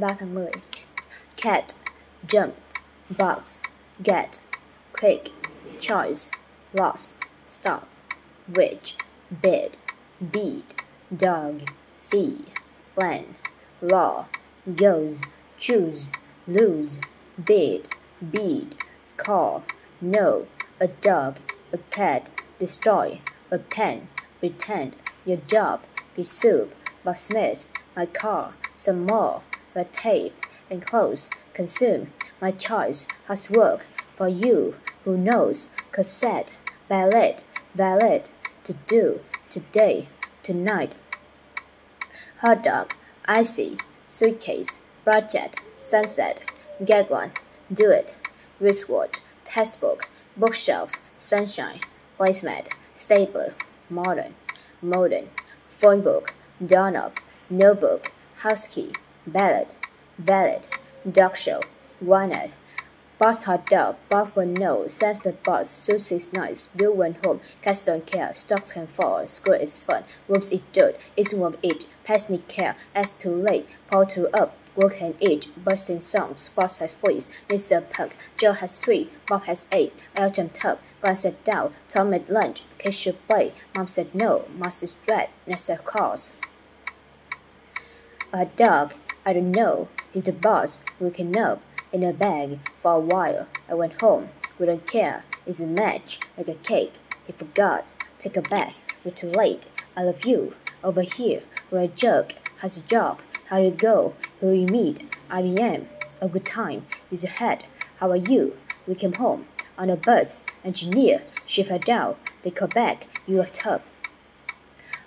23 tháng 10 Cat Jump Box Get Quick Choice Loss Stop Witch Bid Beat Dog See Plan Law Goes Choose Lose Bid Bead Call No A dog A cat Destroy A pen Pretend Your job Be soup Bob Smith My car Some more Red tape and clothes Consume My choice Housework For you Who knows Cassette Ballet Valid To do Today Tonight. Hot dog Icy Suitcase Project Sunset Get one Do it. Wristwatch Textbook Bookshelf Sunshine Placemat Stapler Modern Modern. Phone book Doorknob Notebook House key Ballad. Ballad, Dog show. Walnut Boss hot dog, Bob will know, Send the boss, Susie's nice, Bill went home, cats don't care, stocks can fall, school is fun, rooms eat dirt, it's warm eat, pets need care, as too late, Paul too up, work and eat, birds sing songs, boss has fleas, Mr. Pug, Joe has three, Bob has eight, Elton tub, glass said down, Tom made lunch, kids should play, Mom said no, Mouse is dread, Nessa calls. A dog, I don't know, he's the boss, waking up, in a bag for a while. I went home. We don't care. It's a match, like a cake. He forgot. Take a bath. We're too late. I love you. Over here. We're a joke. How's your job? How you go? Who you meet? IBM. A good time. Use your head. How are you? We came home. On a bus. Engineer. Shift her down. They call back. You have tub.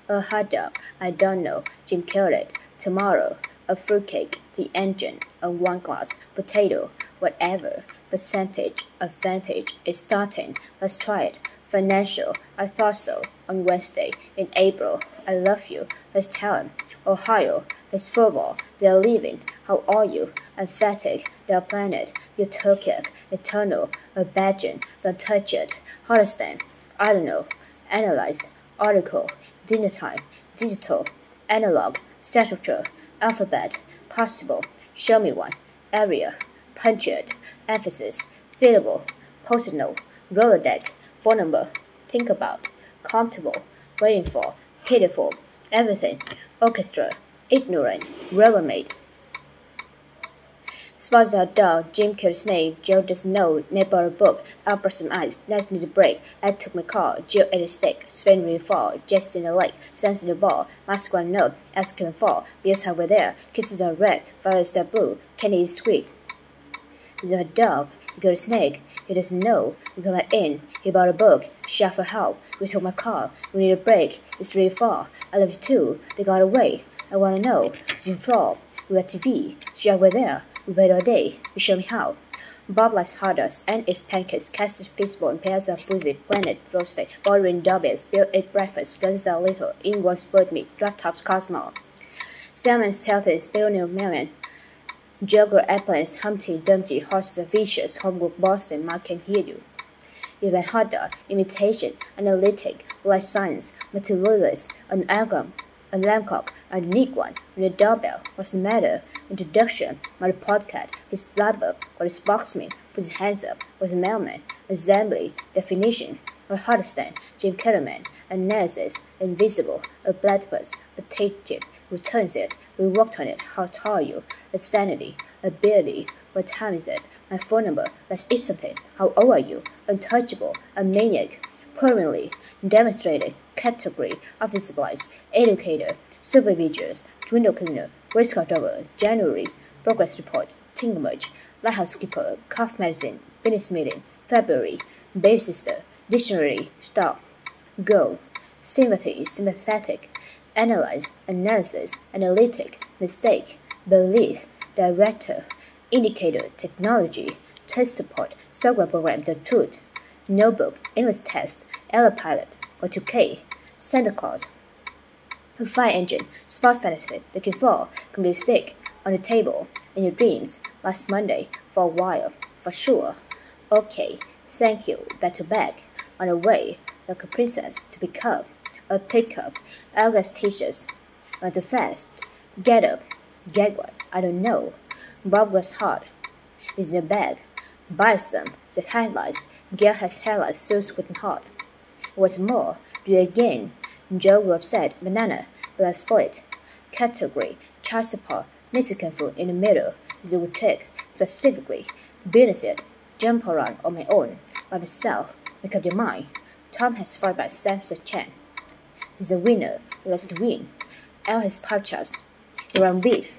Uh, a hot dog. I don't know. Jim killed it. Tomorrow. A fruitcake. The engine a one glass, potato, whatever, percentage, advantage is starting. Let's try it. Financial, I thought so. On Wednesday, in April, I love you. Let's tell him. Ohio, it's football. They're leaving. How are you? Emphatic, their planet. Utopia, eternal, a badging. Don't touch it. Hardestan, I don't know. Analyzed, article, dinner time, digital, analog, statutory, alphabet, possible, Show me one. Area. Punctured. Emphasis. Syllable. Note. Rolodex. Phone number. Think about. Comfortable. Waiting for. Pitiful. Everything. Orchestra. Ignorant. Rubbermaid. Spots a dog, Jim killed a snake, Joe Nate bought a book, some ice, nice need a break, I took my car, Joe ate a steak, Sven really fall, Jess in the lake, Sans in the ball, Mask one note, Ask can fall, Beers over there, Kisses are red, Flowers are blue, Candy is sweet. A dog, a snake, he doesn't know, we come in, he bought a book, shout for help, we took my car, we need a break, it's really far, I love you too, they got away, I wanna know, it's in we got TV, she over there, Day. You show me how. Bob likes hot and its pancakes, Cassie's fishbone, pairs of fuzzy, planet, roasted, bordering dobbies, Bill ate breakfast, guns a little, Ingwar's bird meat, drop tops Cosmo. Salmon's healthy, Bill knew Marion. Jogger airplanes, Humpty Dumpty, horses vicious, homework Boston, Mark can hear you. Even dog, imitation, analytic, life science, materialist, an algorithm, a lamb cock, a unique one, and a doorbell. What's the matter? Introduction, my podcast, his library, or his boxman, put his hands up, was a mailman, assembly, definition, a Hardstand, Jim Kellerman, analysis, invisible, a platypus, potato chip, returns it, we worked on it, how tall are you, a sanity, ability, what time is it, my phone number, let's eat something, how old are you, untouchable, a maniac, permanently, demonstrated, category, office supplies, educator, supervisors, window cleaner, risk October, January, progress report, tingle merge, lighthouse keeper, cough medicine, business meeting, February, baby sister, dictionary, stop, go, sympathy, sympathetic, analyze, analysis, analytic, mistake, belief, director, indicator, technology, test support, software program, the truth, notebook, English test, Pilot, or 2K, Santa Claus. A fire engine, spot fantasy, the can floor, computer stick, on the table, in your dreams, last Monday, for a while, for sure. Okay, thank you, back to back, on the way, like a princess to pick up, a pickup, August teachers, on the fast, get up, get one. I don't know. Bob was hard. It's in a bag. Buy some, said Highlights. Gail has highlights so sweet and hot. What's more, do again. Joe grew upset. Banana, I split. Category, child support, Mexican food in the middle. Would take, specifically, business it, jump around on my own, by myself, make up your mind. Tom has fought by Samson Chan. He's a winner, let's win. L has. You want beef?